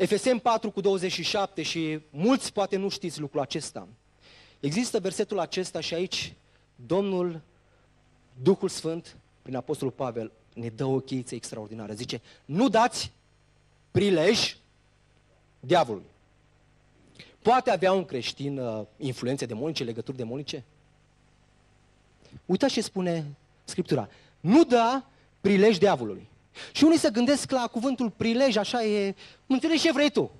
Efesem 4 cu 27 și mulți poate nu știți lucrul acesta. Există versetul acesta și aici Domnul, Duhul Sfânt, prin Apostolul Pavel, ne dă o cheiță extraordinară. Zice, nu dați prilej diavolului. Poate avea un creștin uh, influențe demonice, legături demonice? Uitați ce spune Scriptura. Nu da prilej diavolului. Și unii se gândesc la cuvântul prilej, așa e, nu înțelegi ce vrei tu.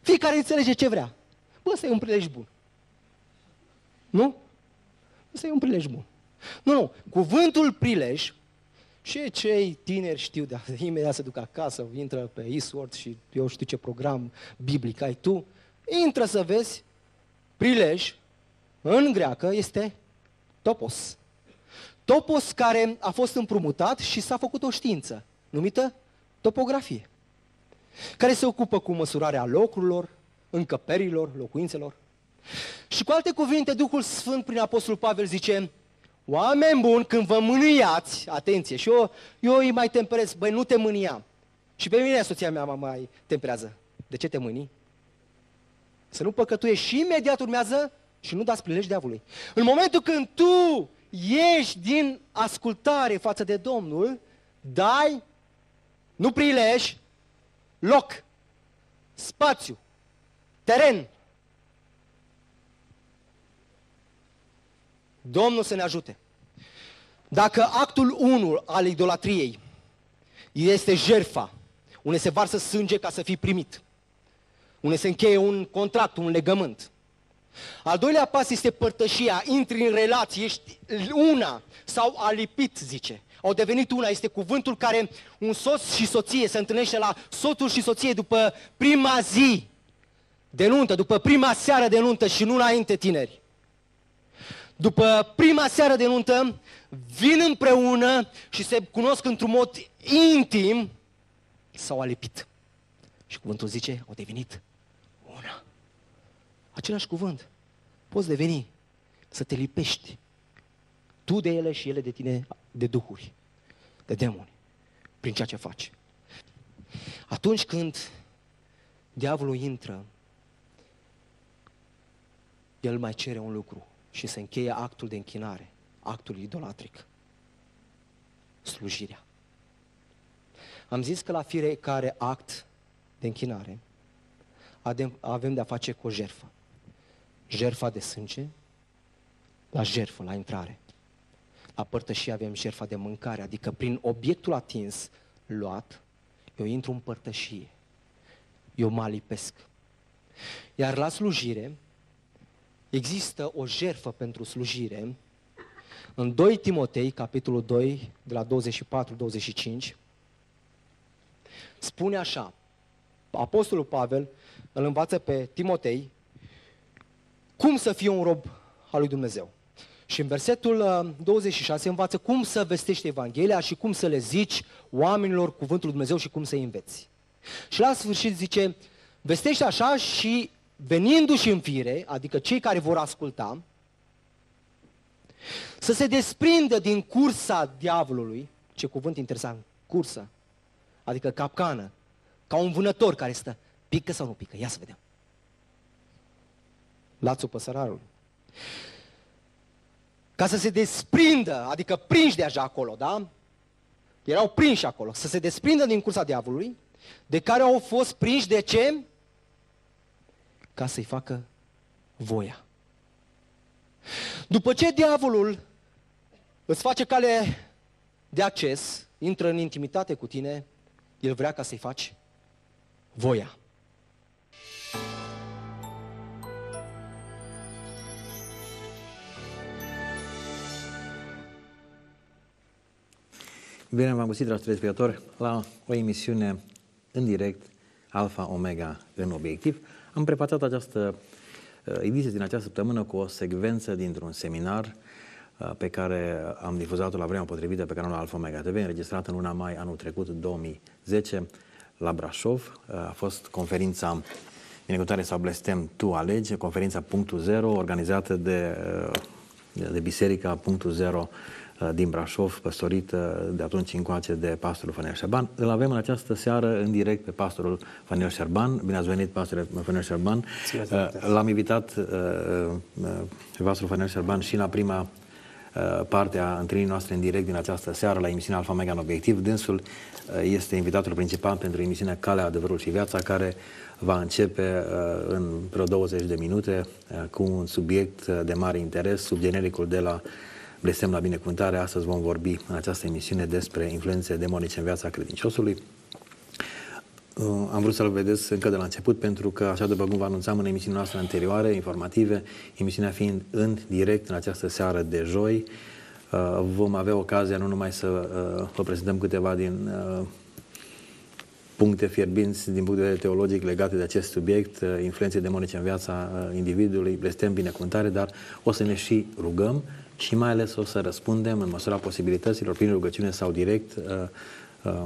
Fiecare înțelege ce vrea. Bă, să e un prilej bun. Nu? Ăsta e un prilej bun. Nu, nu. Cuvântul prilej, și cei tineri știu, de imediat se duc acasă, intră pe eSword și eu știu ce program biblic ai tu, intră să vezi, prilej, în greacă, este topos. Topos care a fost împrumutat și s-a făcut o știință, numită topografie, care se ocupă cu măsurarea locurilor, încăperilor, locuințelor. Și cu alte cuvinte, Duhul Sfânt prin Apostolul Pavel zice, oameni buni, când vă mâniați, atenție, și eu, eu îi mai temperez, băi, nu te mânia. Și pe mine soția mea mă mai temperează. De ce te mâni? Să nu păcătuiești și imediat urmează și nu dați prilej diavolului. În momentul când tu ieși din ascultare față de Domnul, dai, nu prilej, loc, spațiu, teren. Domnul să ne ajute. Dacă actul 1 al idolatriei este jerfa, unde se varsă sânge ca să fii primit, unde se încheie un contract, un legământ, al doilea pas este părtășia, intri în relație, ești una sau alipit, zice. Au devenit una, este cuvântul care un soț și soție se întâlnește la soțul și soție după prima zi de nuntă, după prima seară de nuntă și nu înainte tineri. După prima seară de nuntă, vin împreună și se cunosc într-un mod intim, s-au alipit. Și cuvântul zice, au devenit Același cuvânt. Poți deveni să te lipești tu de ele și ele de tine, de duhuri, de demoni, prin ceea ce faci. Atunci când diavolul intră, el mai cere un lucru și se încheie actul de închinare, actul idolatric, slujirea. Am zis că la fiecare act de închinare avem de-a face cu o jertfă jerfa de sânge, la jerfă, la intrare. La părtășie avem jerfa de mâncare, adică prin obiectul atins, luat, eu intru în părtășie. Eu mă alipesc. Iar la slujire, există o jerfă pentru slujire. În 2 Timotei, capitolul 2, de la 24-25, spune așa, Apostolul Pavel îl învață pe Timotei cum să fie un rob al lui Dumnezeu. Și în versetul 26 uh, învață cum să vestești Evanghelia și cum să le zici oamenilor cuvântul lui Dumnezeu și cum să-i înveți. Și la sfârșit zice, vestește așa și venindu-și în fire, adică cei care vor asculta, să se desprindă din cursa diavolului, ce cuvânt interesant, cursă, adică capcană, ca un vânător care stă, pică sau nu pică, ia să vedem lațul păsărarului. Ca să se desprindă, adică prinși deja acolo, da? Erau prinși acolo, să se desprindă din cursa diavolului, de care au fost prinși de ce? Ca să-i facă voia. După ce diavolul îți face cale de acces, intră în intimitate cu tine, el vrea ca să-i faci voia. Bine v-am găsit, dragi telespectatori, la o emisiune în direct Alfa Omega în obiectiv. Am preparat această uh, ediție din această săptămână cu o secvență dintr-un seminar uh, pe care am difuzat-o la vremea potrivită pe canalul Alfa Omega TV, înregistrat în luna mai anul trecut, 2010, la Brașov. Uh, a fost conferința Binecuvântare sau Blestem Tu Alegi, conferința Punctul Zero, organizată de, de Biserica Punctul Zero din Brașov, păstorit de atunci încoace de pastorul Fanel Șerban. Îl avem în această seară în direct pe pastorul Fanel Șerban. Bine ați venit, pastorul Fanel Șerban. L-am invitat pe pastorul Fanel Șerban și la prima parte a întâlnirii noastre în direct din această seară la emisiunea Alfa Mega în Obiectiv. Dânsul este invitatul principal pentru emisiunea Calea, Adevărul și Viața, care va începe în vreo 20 de minute cu un subiect de mare interes, sub genericul de la blestem la binecuvântare. Astăzi vom vorbi în această emisiune despre influențe demonice în viața credinciosului. Uh, am vrut să-l vedeți încă de la început, pentru că, așa după cum vă anunțam în emisiunea noastră anterioare, informative, emisiunea fiind în direct în această seară de joi, uh, vom avea ocazia nu numai să uh, vă prezentăm câteva din puncte fierbinți din punct de vedere teologic legate de acest subiect, influențe demonice în viața individului, blestem, binecuvântare, dar o să ne și rugăm și mai ales o să răspundem în măsura posibilităților, prin rugăciune sau direct, uh, uh,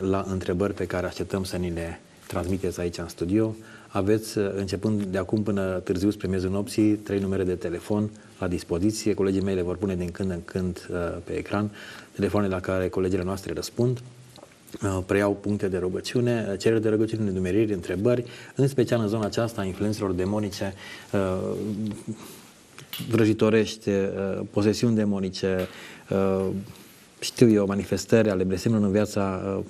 la întrebări pe care așteptăm să ni le transmiteți aici în studio. Aveți, uh, începând de acum până târziu spre miezul nopții, trei numere de telefon la dispoziție. Colegii mei le vor pune din când în când pe ecran telefoane la care colegile noastre răspund preiau puncte de rugăciune, cereri de rugăciune, numeriri, întrebări, în special în zona aceasta a influențelor demonice, vrăjitorești, uh, posesiuni demonice, uh, știu eu, manifestări ale blestemilor în viața uh,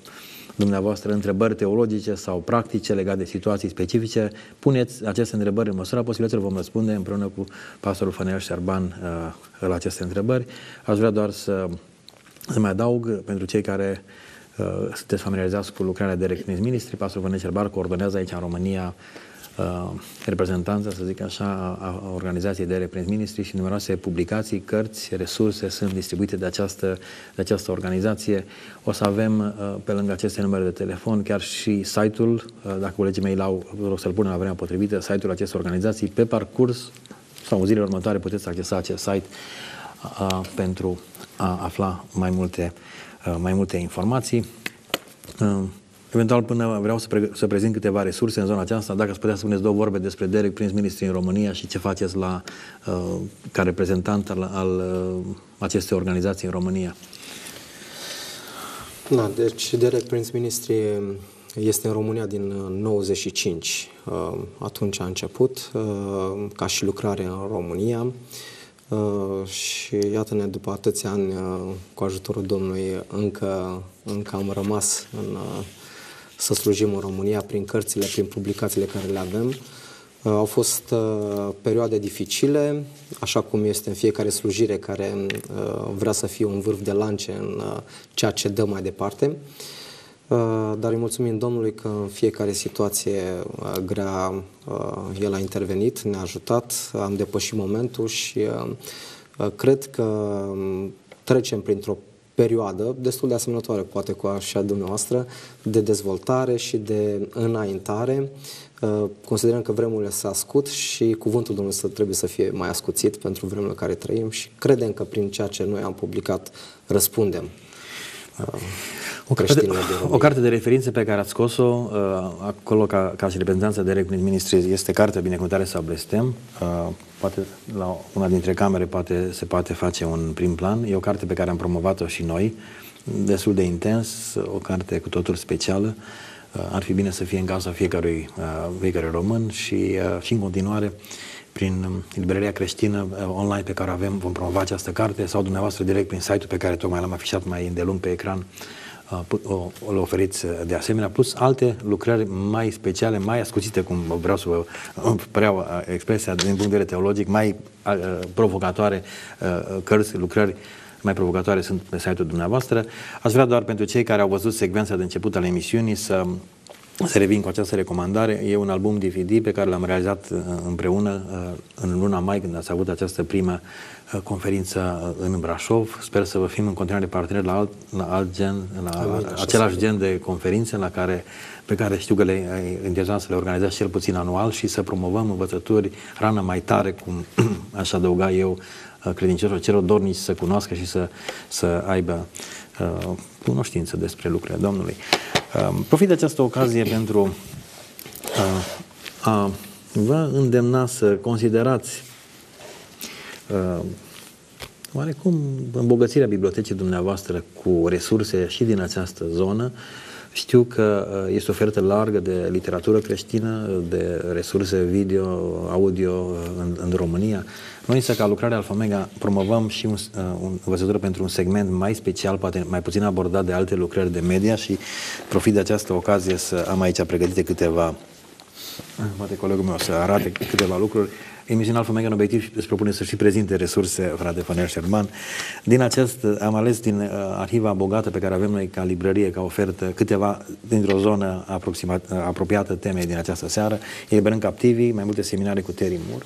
dumneavoastră, întrebări teologice sau practice legate de situații specifice, puneți aceste întrebări în măsura posibilităților, vom răspunde împreună cu pastorul Fanel Șerban la aceste întrebări. Aș vrea doar să, să mai adaug pentru cei care sunteți familiarizați cu lucrarea de Recognize Ministry, pastorul Fanel Șerban coordonează aici în România uh, reprezentanța, să zic așa, a, a organizației de Reprins Ministry și numeroase publicații, cărți, resurse sunt distribuite de această, de această organizație. O să avem, uh, pe lângă aceste numere de telefon, chiar și site-ul, uh, dacă colegii mei l-au, o să-l punem la vremea potrivită, site-ul acestei organizații. Pe parcurs sau în zilele următoare puteți accesa acest site uh, pentru a afla mai multe, uh, mai multe informații. Uh, Eventual, până vreau să, pre- să prezint câteva resurse în zona aceasta, dacă ați putea să spuneți două vorbe despre Derek Prince Ministry în România și ce faceți la, uh, ca reprezentant al, al uh, acestei organizații în România. Da, deci Derek Prince Ministry este în România din 95. Uh, atunci a început uh, ca și lucrare în România și iată-ne după atâția ani cu ajutorul Domnului încă, încă am rămas în să slujim în România prin cărțile, prin publicațiile care le avem. Uh, au fost uh, perioade dificile, așa cum este în fiecare slujire care uh, vrea să fie un vârf de lance în ceea ce dă mai departe. Dar îi mulțumim Domnului că în fiecare situație grea El a intervenit, ne-a ajutat, am depășit momentul și cred că um, trecem printr-o perioadă destul de asemănătoare, poate cu așa dumneavoastră, de dezvoltare și de înaintare. Uh, considerăm că vremurile s-a ascut și cuvântul Dumnezeu trebuie să fie mai ascuțit pentru vremurile în care trăim și credem că prin ceea ce noi am publicat răspundem uh, o carte, o carte de referință pe care ați scos-o uh, acolo ca, ca și reprezentanță de Recognize Ministries este cartea Binecuvântare sau Blestem. Uh, poate la una dintre camere poate, se poate face un prim plan. E o carte pe care am promovat-o și noi, destul de intens, o carte cu totul specială. Uh, ar fi bine să fie în casa fiecărui, uh, fiecărui român și, uh, și în continuare prin librăria creștină uh, online pe care avem, vom promova această carte sau dumneavoastră direct prin site-ul pe care tocmai l-am afișat mai îndelung pe ecran o, le oferiți uh, de asemenea, plus alte lucrări mai speciale, mai ascuțite, cum vreau să vă preau uh, expresia din punct de vedere teologic, mai uh, provocatoare cărți, lucrări mai provocatoare sunt pe site-ul dumneavoastră. Aș vrea doar pentru cei care au văzut secvența de început al emisiunii să să revin cu această recomandare. E un album DVD pe care l-am realizat împreună în luna mai, când ați avut această primă Uh, conferință uh, în Brașov. Sper să vă fim în continuare parteneri la alt, la alt gen, la Amin, același gen de conferințe la care, pe care știu că le intenționați să le organizați cel puțin anual și să promovăm învățături rană mai tare, cum aș adăuga eu, uh, credincioșilor celor dornici să cunoască și să, să aibă uh, cunoștință despre lucrurile Domnului. Uh, profit de această ocazie pentru uh, a vă îndemna să considerați Uh, oarecum îmbogățirea bibliotecii dumneavoastră cu resurse și din această zonă. Știu că uh, este o ofertă largă de literatură creștină, de resurse video, audio uh, în, în România. Noi însă, ca lucrare Alfa Mega, promovăm și un, uh, un învățătură pentru un segment mai special, poate mai puțin abordat de alte lucrări de media și profit de această ocazie să am aici pregătite câteva, poate colegul meu să arate câteva lucruri. Emisiunea Alfa Mega în obiectiv își propune să și prezinte resurse, frate Fanel Sherman. Din acest, am ales din uh, arhiva bogată pe care avem noi ca librărie, ca ofertă, câteva dintr-o zonă aproximat, uh, apropiată temei din această seară. Eliberând captivii, mai multe seminare cu Terry Moore.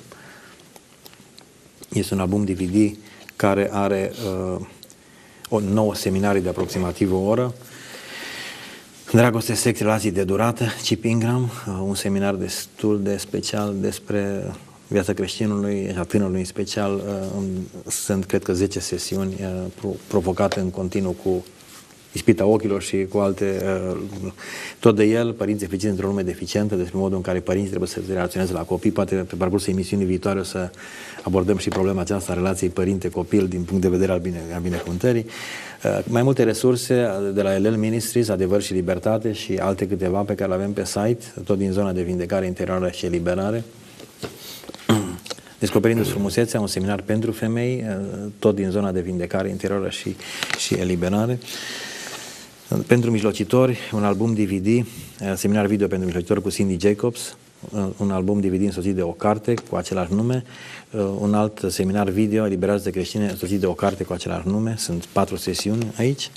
Este un album DVD care are uh, o nouă seminarii de aproximativ o oră. Dragoste, sex, relații de durată, Chip Ingram, uh, un seminar destul de special despre viața creștinului și a tânărului în special. Uh, sunt, cred că, 10 sesiuni uh, provocate în continuu cu ispita ochilor și cu alte, uh, tot de el, părinți eficienți într-o lume deficientă, despre modul în care părinții trebuie să se relaționeze la copii. Poate pe parcursul emisiunii viitoare o să abordăm și problema aceasta a relației părinte-copil din punct de vedere al, bine, al binecuvântării. Mai multe resurse de la LL Ministries, Adevăr și Libertate și alte câteva pe care le avem pe site, tot din zona de vindecare interioară și eliberare. Descoperindu-ți frumusețea, un seminar pentru femei, eh, tot din zona de vindecare interioră și, și eliberare. Pentru mijlocitori, un album DVD, eh, seminar video pentru mijlocitori cu Cindy Jacobs, eh, un album DVD însoțit de o carte cu același nume, un alt seminar video, Eliberați de creștine, însoțit de o carte cu același nume, sunt patru sesiuni aici.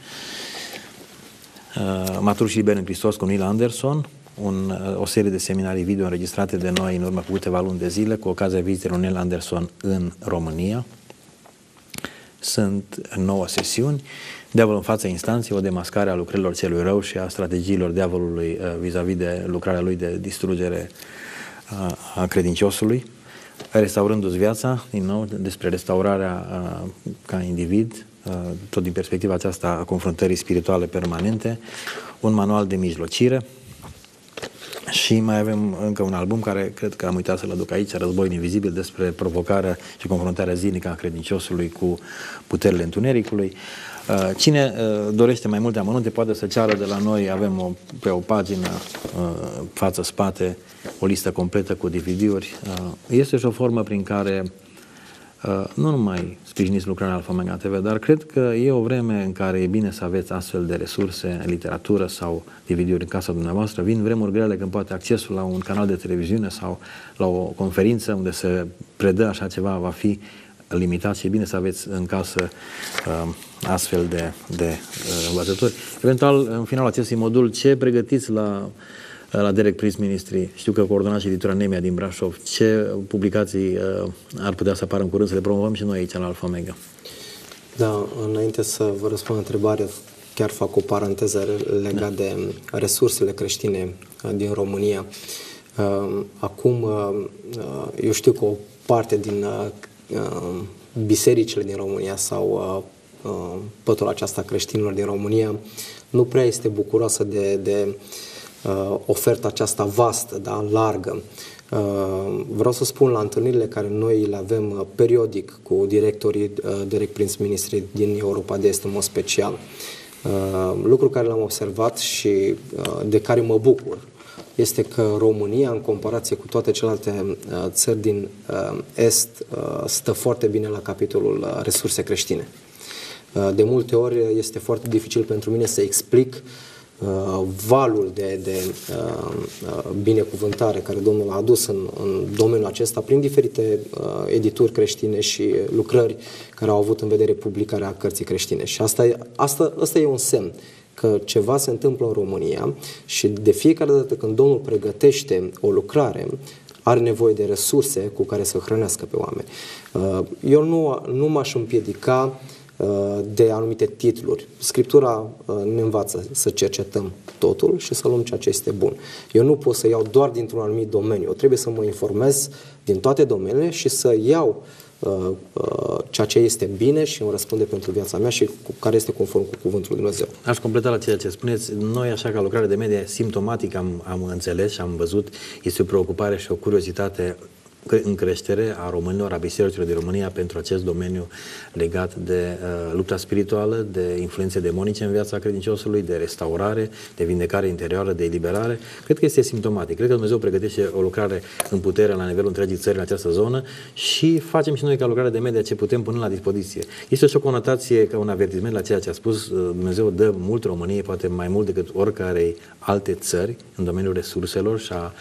Matur și liber în Hristos cu Neil Anderson, un, uh, o serie de seminarii video înregistrate de noi în urmă cu câteva luni de zile, cu ocazia vizitei lui Neil Anderson în România. Sunt nouă sesiuni. Diavolul în fața instanței, o demascare a lucrărilor celui rău și a strategiilor diavolului uh, vis-a-vis de lucrarea lui de distrugere a, uh, a credinciosului. Restaurându-ți viața, din nou, despre restaurarea a, ca individ, a, tot din perspectiva aceasta a confruntării spirituale permanente, un manual de mijlocire, și mai avem încă un album care cred că am uitat să-l aduc aici, Război Invizibil, despre provocarea și confruntarea zilnică a credinciosului cu puterile întunericului. Uh, cine uh, dorește mai multe amănunte poate să ceară de la noi, avem o, pe o pagină uh, față-spate o listă completă cu DVD-uri. Este și o formă prin care Uh, nu numai sprijiniți lucrarea Alfa Mega TV, dar cred că e o vreme în care e bine să aveți astfel de resurse, literatură sau DVD-uri în casa dumneavoastră. Vin vremuri grele când poate accesul la un canal de televiziune sau la o conferință unde se predă așa ceva va fi limitat și e bine să aveți în casă uh, astfel de, de uh, învățături. Eventual, în finalul acestui modul, ce pregătiți la la Derek Prince Ministry. Știu că coordonați și editura Nemia din Brașov. Ce publicații uh, ar putea să apară în curând să le promovăm și noi aici la Alfa Mega? Da, înainte să vă răspund întrebarea, chiar fac o paranteză legat da. de resursele creștine uh, din România. Uh, acum, eu știu că o parte din bisericile din România sau pătura aceasta creștinilor din România nu prea este bucuroasă de, de uh, uh, oferta aceasta vastă, da, largă. Uh, vreau să spun la întâlnirile care noi le avem uh, periodic cu directorii uh, Direct Prince Ministry din Europa de Est în mod special. Uh, lucru care l-am observat și uh, de care mă bucur este că România, în comparație cu toate celelalte uh, țări din uh, Est, uh, stă foarte bine la capitolul uh, resurse creștine. Uh, de multe ori este foarte dificil pentru mine să explic uh, Uh, valul de, de uh, uh, binecuvântare care Domnul a adus în, în domeniul acesta prin diferite uh, edituri creștine și lucrări care au avut în vedere publicarea cărții creștine. Și asta, asta, asta e un semn că ceva se întâmplă în România și de fiecare dată când Domnul pregătește o lucrare, are nevoie de resurse cu care să hrănească pe oameni. Uh, eu nu, nu m-aș împiedica uh, Uh, de anumite titluri. Scriptura uh, ne învață să cercetăm totul și să luăm ceea ce este bun. Eu nu pot să iau doar dintr-un anumit domeniu. Eu trebuie să mă informez din toate domeniile și să iau uh, uh, ceea ce este bine și îmi răspunde pentru viața mea și cu, care este conform cu cuvântul lui Dumnezeu. Aș completa la ceea ce spuneți. Noi, așa ca lucrare de media, simptomatic am, am înțeles și am văzut, este o preocupare și o curiozitate în creștere a românilor, a bisericilor din România pentru acest domeniu legat de uh, lupta spirituală, de influențe demonice în viața credinciosului, de restaurare, de vindecare interioară, de eliberare. Cred că este simptomatic. Cred că Dumnezeu pregătește o lucrare în putere la nivelul întregii țări în această zonă și facem și noi ca lucrare de media ce putem pune la dispoziție. Este și o conotație ca un avertisment la ceea ce a spus uh, Dumnezeu dă mult României, poate mai mult decât oricare alte țări în domeniul resurselor și a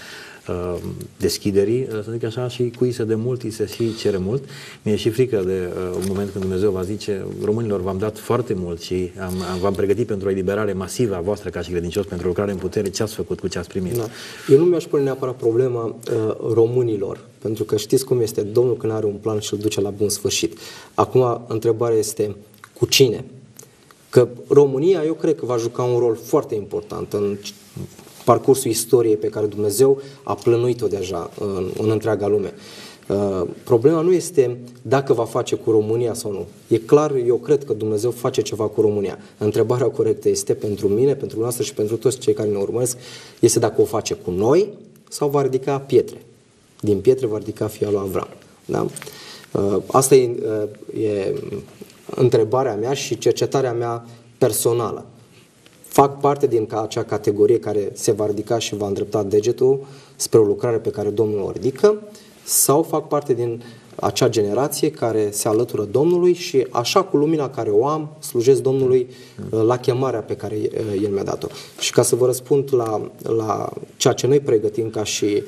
Uh, deschiderii, uh, să zic așa, și cui se de mult, îi se și cere mult. Mi-e și frică de uh, un moment când Dumnezeu va zice, românilor v-am dat foarte mult și am, am, v-am pregătit pentru o eliberare masivă a voastră ca și credincios pentru lucrare în putere, ce ați făcut cu ce ați primit? Da. Eu nu mi-aș pune neapărat problema uh, românilor, pentru că știți cum este, Domnul când are un plan și îl duce la bun sfârșit. Acum, întrebarea este cu cine? Că România, eu cred că va juca un rol foarte important în parcursul istoriei pe care Dumnezeu a plănuit-o deja în, în întreaga lume. Uh, problema nu este dacă va face cu România sau nu. E clar, eu cred că Dumnezeu face ceva cu România. Întrebarea corectă este pentru mine, pentru noastră și pentru toți cei care ne urmăresc, este dacă o face cu noi sau va ridica pietre. Din pietre va ridica fia lui Avram. Da? Uh, asta e, uh, e întrebarea mea și cercetarea mea personală fac parte din acea categorie care se va ridica și va îndrepta degetul spre o lucrare pe care Domnul o ridică sau fac parte din acea generație care se alătură Domnului și așa cu lumina care o am, slujesc Domnului uh, la chemarea pe care uh, El mi-a dat-o. Și ca să vă răspund la, la ceea ce noi pregătim ca și uh,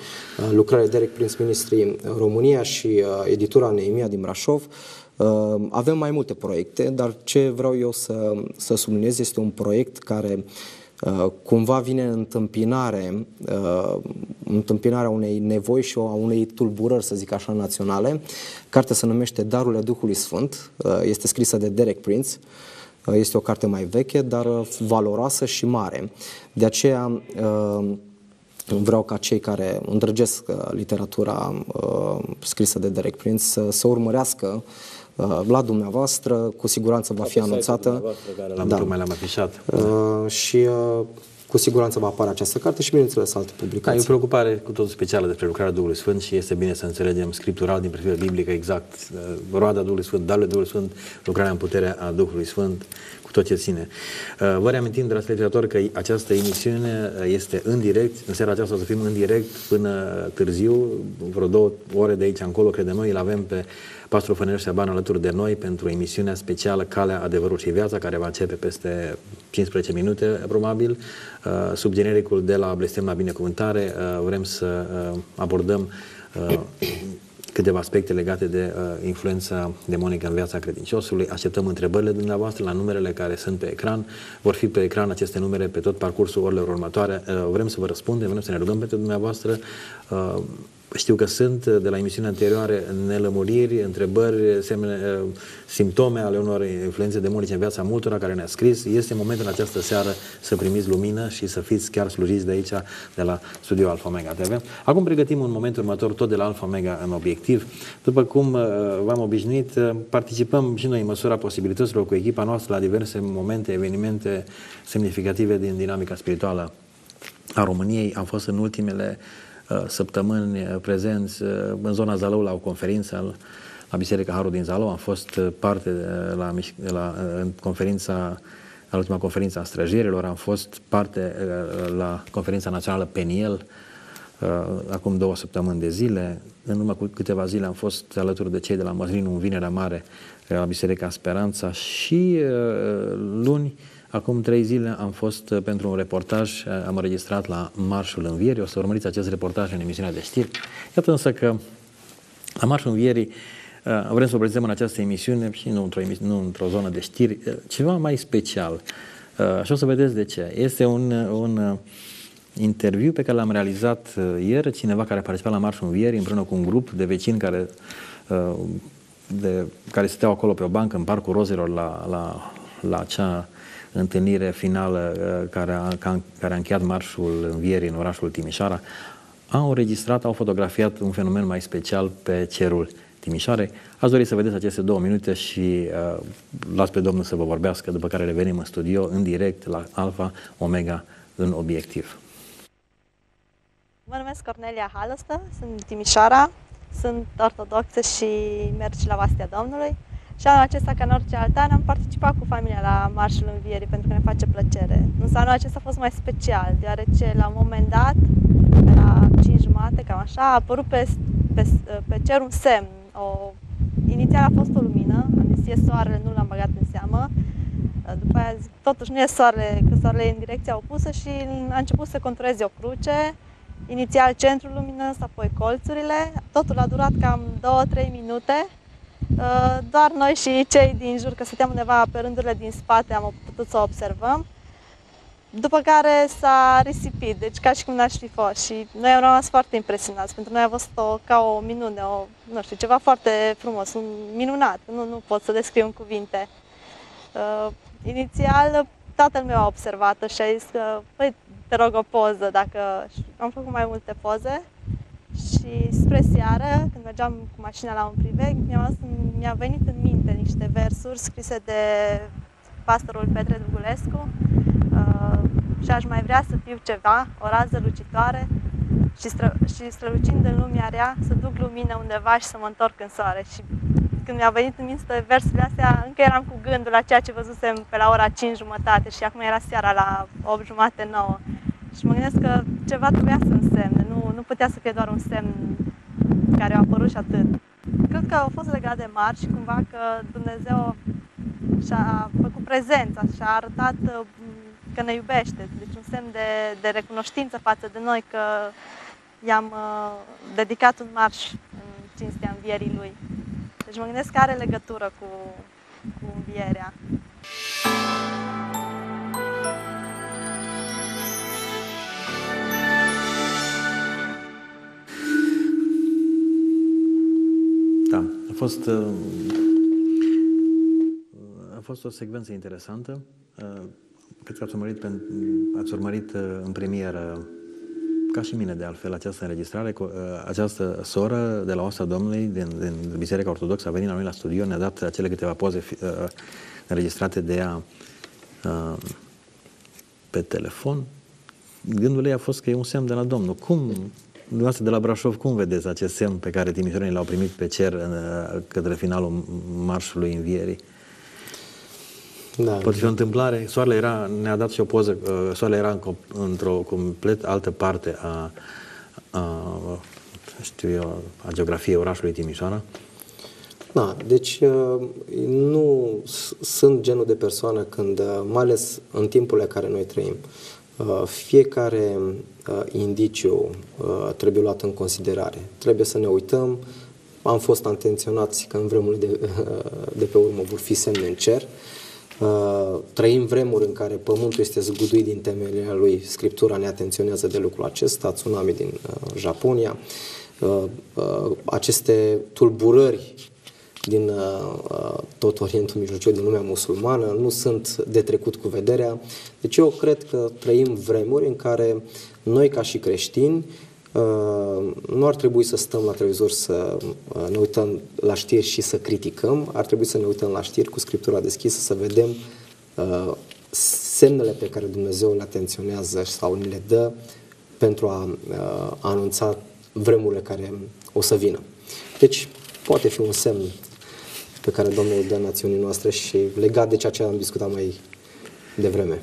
lucrare Derek Prince Ministry România și editura Neemia din Brașov, Uh, avem mai multe proiecte, dar ce vreau eu să, să subliniez este un proiect care uh, cumva vine în întâmpinare, uh, întâmpinarea unei nevoi și a unei tulburări, să zic așa, naționale. Cartea se numește Darurile Duhului Sfânt, este scrisă de Derek Prince, este o carte mai veche, dar valoroasă și mare. De aceea vreau ca cei care îndrăgesc literatura scrisă de Derek Prince să, să urmărească Uh, la dumneavoastră, cu siguranță va fi anunțată. La da. mai l-am afișat. Uh, și uh, cu siguranță va apare această carte și, bineînțeles, alte publicații. Da, e o preocupare cu totul specială despre lucrarea Duhului Sfânt și este bine să înțelegem scriptural din perspectivă biblică exact uh, roada Duhului Sfânt, darurile Duhului Sfânt, lucrarea în putere a Duhului Sfânt, cu tot ce ține. Uh, vă reamintim, dragi telespectatori, că această emisiune uh, este în direct. În seara aceasta o să fim în direct până târziu, vreo două ore de aici încolo, credem noi, îl avem pe pastorul Fănel Șaban alături de noi pentru emisiunea specială Calea, Adevărul și Viața, care va începe peste 15 minute, probabil, uh, sub genericul de la blestem la binecuvântare. Uh, vrem să uh, abordăm câteva aspecte legate de uh, influența demonică în viața credinciosului. Așteptăm întrebările dumneavoastră la numerele care sunt pe ecran. Vor fi pe ecran aceste numere pe tot parcursul orelor următoare. Uh, vrem să vă răspundem, vrem să ne rugăm pentru dumneavoastră. Uh, știu că sunt de la emisiunea anterioare nelămuriri, întrebări, semne, uh, simptome ale unor influențe demonice în viața multora care ne-a scris. Este momentul în această seară să primiți lumină și să fiți chiar slujiți de aici, de la studio Alfa Omega TV. Acum pregătim un moment următor tot de la Alfa Omega în obiectiv. După cum uh, v-am obișnuit, uh, participăm și noi în măsura posibilităților cu echipa noastră la diverse momente, evenimente semnificative din dinamica spirituală a României. Am fost în ultimele Uh, săptămâni uh, prezenți uh, în zona Zalău la o conferință la Biserica Harul din Zalău. Am fost parte la, la în conferința la ultima conferință a străjerilor, am fost parte la conferința națională Peniel acum două săptămâni de zile. În urmă cu câteva zile am fost alături de cei de la Măzlinu în Vinerea Mare la Biserica Speranța și luni Acum trei zile am fost uh, pentru un reportaj, uh, am înregistrat la Marșul Învierii, o să urmăriți acest reportaj în emisiunea de știri. Iată însă că la Marșul Învierii uh, vrem să o prezentăm în această emisiune și nu într-o, nu într-o zonă de știri, ceva mai special. Și o să vedeți de ce. Este un, un interviu pe care l-am realizat ieri, cineva care a participat la Marșul Învierii împreună cu un grup de vecini care, de, care stăteau acolo pe o bancă în Parcul Rozelor la, la, la acea întâlnire finală uh, care a, care a încheiat marșul învierii în orașul Timișoara, au înregistrat, au fotografiat un fenomen mai special pe cerul Timișoarei. Ați dori să vedeți aceste două minute și uh, las pe Domnul să vă vorbească, după care revenim în studio, în direct, la Alfa Omega, în obiectiv. Mă numesc Cornelia Halăstă, sunt din Timișoara, sunt ortodoxă și merg și la Vastia Domnului. Și anul acesta, ca în orice alt an, am participat cu familia la Marșul Învierii pentru că ne face plăcere. Însă anul acesta a fost mai special, deoarece la un moment dat, pe la 5 jumate, cam așa, a apărut pe, pe, pe cer un semn. O, inițial a fost o lumină, am zis e soarele, nu l-am băgat în seamă. După aia zic, totuși nu e soarele, că soarele e în direcția opusă și a început să contureze o cruce. Inițial centrul luminos, apoi colțurile. Totul a durat cam 2-3 minute Uh, doar noi și cei din jur, că stăteam undeva pe rândurile din spate, am putut să o observăm. După care s-a risipit, deci ca și cum n-aș fi fost. Și noi am rămas foarte impresionați. Pentru noi a fost o, ca o minune, o, nu știu, ceva foarte frumos, un minunat. Nu, nu pot să descriu în cuvinte. Uh, inițial, tatăl meu a observat și a zis că, păi, te rog o poză, dacă... Am făcut mai multe poze și spre seară, când mergeam cu mașina la un priveg, mi-a, mi-a venit în minte niște versuri scrise de pastorul Petre Dugulescu uh, și aș mai vrea să fiu ceva, o rază lucitoare și, stră, și strălucind în lumea rea, să duc lumină undeva și să mă întorc în soare. Și când mi-a venit în minte versurile astea, încă eram cu gândul la ceea ce văzusem pe la ora 5 jumătate și acum era seara la 8 jumate 9. Și mă gândesc că ceva trebuia să însemne, nu, nu putea să fie doar un semn care a apărut și atât. Cred că au fost legat de mari și cumva că Dumnezeu și-a făcut prezența și a arătat uh, că ne iubește. Deci un semn de, de recunoștință față de noi că i-am uh, dedicat un marș în cinstea învierii lui. Deci mă gândesc că are legătură cu, cu învierea. Fost, uh, a fost o secvență interesantă. Uh, cred că ați urmărit, ați urmărit uh, în premieră, ca și mine de altfel, această înregistrare. Această soră de la Osta Domnului, din, din Biserica Ortodoxă, a venit la noi la studio, ne-a dat acele câteva poze înregistrate de ea pe telefon. Gândul ei a fost că e un semn de la Domnul. Cum Dumneavoastră de la Brașov, cum vedeți acest semn pe care timișorenii l-au primit pe cer în, către finalul Marșului Învierii? Da, Poate fi o întâmplare. Soarele era, ne-a dat și o poză, uh, soarele era într-o complet altă parte a, a, știu eu, a geografiei orașului Timișoara. Da, deci uh, nu sunt genul de persoană când, uh, mai ales în timpurile care noi trăim, fiecare uh, indiciu uh, trebuie luat în considerare. Trebuie să ne uităm. Am fost atenționați că în vremurile de, uh, de pe urmă vor fi semne în cer. Uh, trăim vremuri în care pământul este zguduit din temelia lui. Scriptura ne atenționează de lucrul acesta, tsunami din uh, Japonia. Uh, uh, aceste tulburări din uh, tot Orientul Mijlociu, din lumea musulmană, nu sunt de trecut cu vederea. Deci eu cred că trăim vremuri în care noi ca și creștini uh, nu ar trebui să stăm la televizor să uh, ne uităm la știri și să criticăm, ar trebui să ne uităm la știri cu Scriptura deschisă, să vedem uh, semnele pe care Dumnezeu le atenționează sau ne le dă pentru a, a anunța vremurile care o să vină. Deci, poate fi un semn pe care Domnul îl dă națiunii noastre și legat de ceea ce am discutat mai devreme.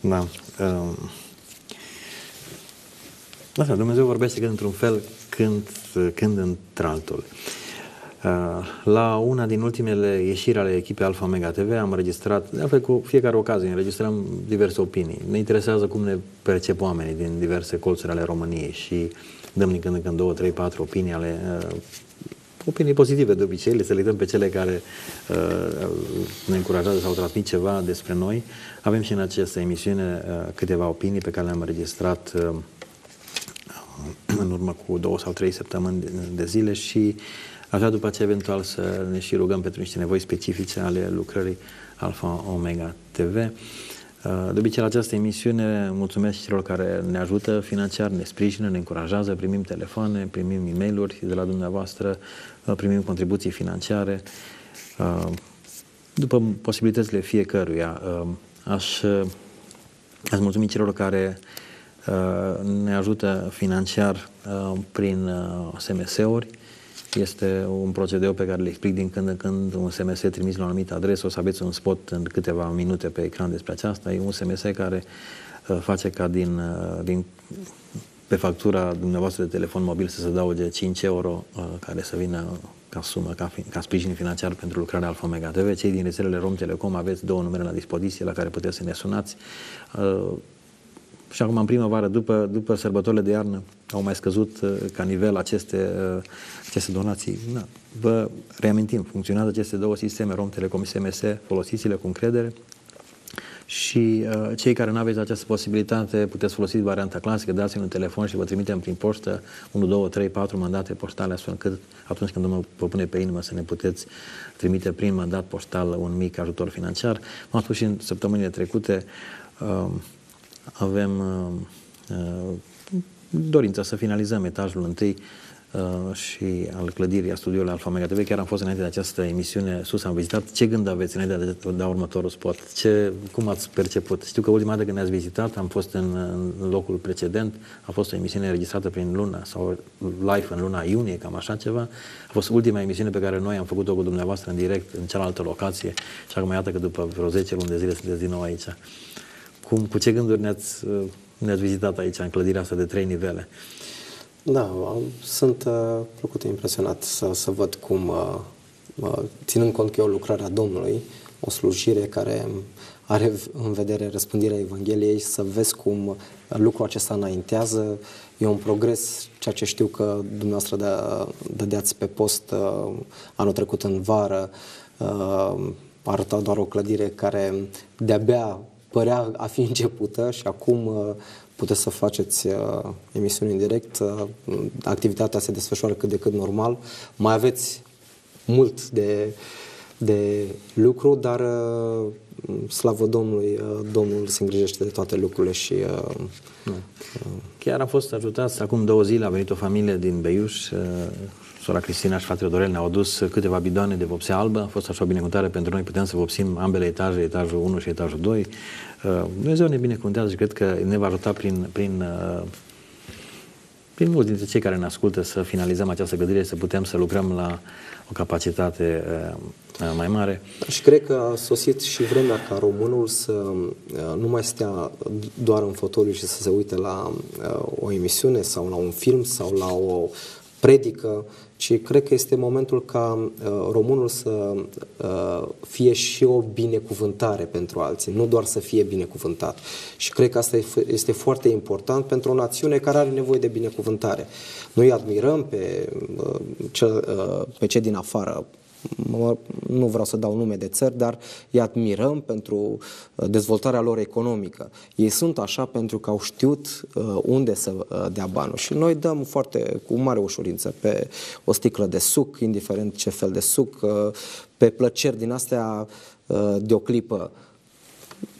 Da. Um... Asta, Dumnezeu vorbește când într-un fel, când, când într-altul. Uh, la una din ultimele ieșiri ale echipei Alfa Mega TV am înregistrat, de altfel cu fiecare ocazie, înregistrăm diverse opinii. Ne interesează cum ne percep oamenii din diverse colțuri ale României și dăm din când în când două, trei, patru opinii ale uh, opinii pozitive de obicei, le selectăm pe cele care uh, ne încurajează sau transmit ceva despre noi. Avem și în această emisiune uh, câteva opinii pe care le-am înregistrat uh, în urmă cu două sau trei săptămâni de, de zile și așa după aceea eventual să ne și rugăm pentru niște nevoi specifice ale lucrării Alfa Omega TV. Uh, de obicei, la această emisiune mulțumesc și celor care ne ajută financiar, ne sprijină, ne încurajează, primim telefoane, primim e mail de la dumneavoastră, uh, primim contribuții financiare. Uh, după posibilitățile fiecăruia, aș, aș mulțumi celor care ne ajută financiar prin SMS-uri Este un procedeu pe care le explic din când în când, un SMS trimis la o anumită adresă, o să aveți un spot în câteva minute pe ecran despre aceasta. E un SMS care uh, face ca din, uh, din pe factura dumneavoastră de telefon mobil să se adauge 5 euro uh, care să vină ca sumă, ca, fi, ca sprijin financiar pentru lucrarea Alfa Omega TV. Cei din rețelele Rom Telecom aveți două numere la dispoziție la care puteți să ne sunați. Uh, și acum în primăvară, după, după sărbătorile de iarnă, au mai scăzut uh, ca nivel aceste, uh, aceste donații. Na, vă reamintim, funcționează aceste două sisteme, Rom Telecom și SMS, folosiți-le cu încredere și uh, cei care nu aveți această posibilitate puteți folosi varianta clasică, dați un telefon și vă trimitem prin poștă 1, 2, 3, 4 mandate poștale astfel încât atunci când Domnul vă pune pe inimă să ne puteți trimite prin mandat poștal un mic ajutor financiar. M-am spus și în săptămânile trecute, uh, avem uh, uh, dorința să finalizăm etajul întâi uh, și al clădirii a studioului Alfa Mega TV. Chiar am fost înainte de această emisiune sus, am vizitat. Ce gând aveți înainte de, de următorul spot? Ce, cum ați perceput? Știu că ultima dată când ne-ați vizitat, am fost în, în locul precedent, a fost o emisiune înregistrată prin luna sau live în luna iunie, cam așa ceva. A fost ultima emisiune pe care noi am făcut-o cu dumneavoastră în direct în cealaltă locație și acum iată că după vreo 10 luni de zile sunteți din nou aici. Cum, cu ce gânduri ne-ați, ne-ați vizitat aici, în clădirea asta de trei nivele? Da, sunt uh, plăcut impresionat să, să văd cum, uh, uh, ținând cont că e o lucrare a Domnului, o slujire care are în vedere răspândirea Evangheliei, să vezi cum lucrul acesta înaintează. E un progres, ceea ce știu că dumneavoastră dă, dădeați pe post uh, anul trecut în vară, uh, arăta doar o clădire care de-abia părea a fi începută și acum uh, puteți să faceți uh, emisiuni în direct. Uh, activitatea se desfășoară cât de cât normal. Mai aveți mult de, de lucru, dar slavă Domnului, Domnul se îngrijește de toate lucrurile și nu. Chiar am fost ajutați acum două zile, a venit o familie din Beiuș, sora Cristina și fratele Dorel ne-au adus câteva bidoane de vopsea albă. A fost așa o binecuvântare pentru noi, putem să vopsim ambele etaje, etajul 1 și etajul 2. Uh, Dumnezeu ne binecuvântează și cred că ne va ajuta prin, prin, uh, prin mulți dintre cei care ne ascultă să finalizăm această gândire, să putem să lucrăm la o capacitate uh, mai mare. Și cred că a sosit și vremea ca românul să nu mai stea doar în fotoliu și să se uite la o emisiune sau la un film sau la o predică, ci cred că este momentul ca uh, românul să uh, fie și o binecuvântare pentru alții, nu doar să fie binecuvântat. Și cred că asta este foarte important pentru o națiune care are nevoie de binecuvântare. Noi admirăm pe, uh, cel, uh, pe cei din afară, nu vreau să dau nume de țări, dar îi admirăm pentru uh, dezvoltarea lor economică. Ei sunt așa pentru că au știut uh, unde să uh, dea banul și noi dăm foarte cu mare ușurință pe o sticlă de suc, indiferent ce fel de suc, pe plăceri din astea de o clipă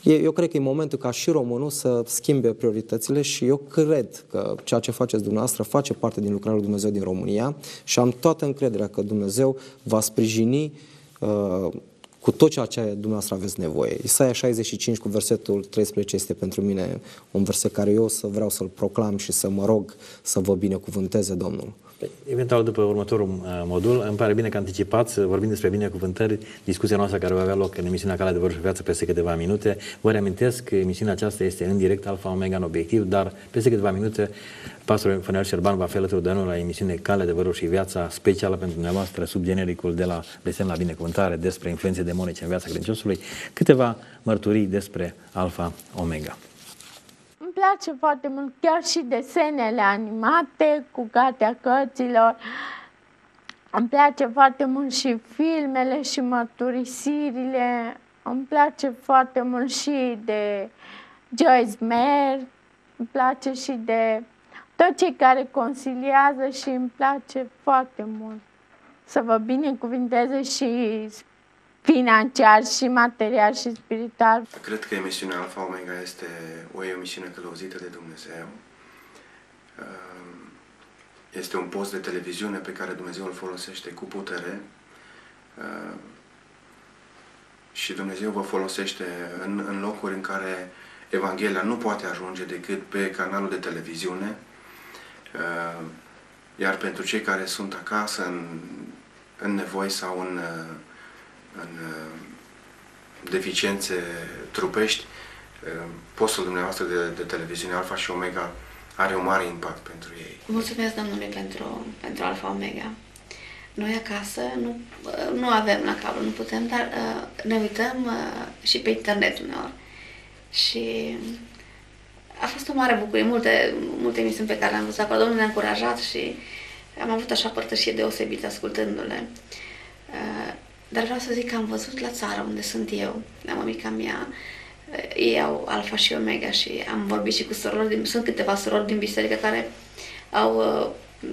eu cred că e momentul ca și românul să schimbe prioritățile și eu cred că ceea ce faceți dumneavoastră face parte din lucrarea lui Dumnezeu din România și am toată încrederea că Dumnezeu va sprijini uh, cu tot ceea ce dumneavoastră aveți nevoie. Isaia 65 cu versetul 13 este pentru mine un verset care eu să vreau să-l proclam și să mă rog să vă binecuvânteze Domnul. Eventual după următorul uh, modul, îmi pare bine că anticipați, vorbim despre binecuvântări, discuția noastră care va avea loc în emisiunea Calea de Vârf și Viață peste câteva minute. Vă reamintesc că emisiunea aceasta este în direct Alfa Omega în obiectiv, dar peste câteva minute pastorul Fănel Șerban va fi alături de noi la emisiune Calea de Vârf și Viața specială pentru dumneavoastră sub genericul de la Blesem la binecuvântare despre influențe demonice în viața credinciosului, câteva mărturii despre Alfa Omega îmi place foarte mult chiar și desenele animate cu cartea cărților. Îmi place foarte mult și filmele și mărturisirile. Îmi place foarte mult și de Joyce Meyer. Îmi place și de toți cei care conciliază și îmi place foarte mult să vă binecuvinteze și financiar și material și spiritual. Cred că emisiunea Alfa Omega este o emisiune călăuzită de Dumnezeu. Ehm, este un post de televiziune pe care Dumnezeu îl folosește cu putere ehm, și Dumnezeu vă folosește în, în locuri în care Evanghelia nu poate ajunge decât pe canalul de televiziune. Ehm, Iar pentru cei care sunt acasă, în, în nevoi sau în, în deficiențe trupești, postul dumneavoastră de, de televiziune Alfa și Omega are un mare impact pentru ei. Mulțumesc Domnului pentru, pentru Alfa Omega. Noi acasă nu, nu avem la cablu, nu putem, dar uh, ne uităm uh, și pe internet uneori. Și a fost o mare bucurie, multe, multe emisiuni pe care le-am văzut acolo. Domnul ne-a încurajat și am avut așa părtășie deosebită ascultându-le. Uh, dar vreau să zic că am văzut la țară unde sunt eu, la mămica mea, ei au alfa și omega și am vorbit și cu sorori, din, sunt câteva sorori din biserică care au uh,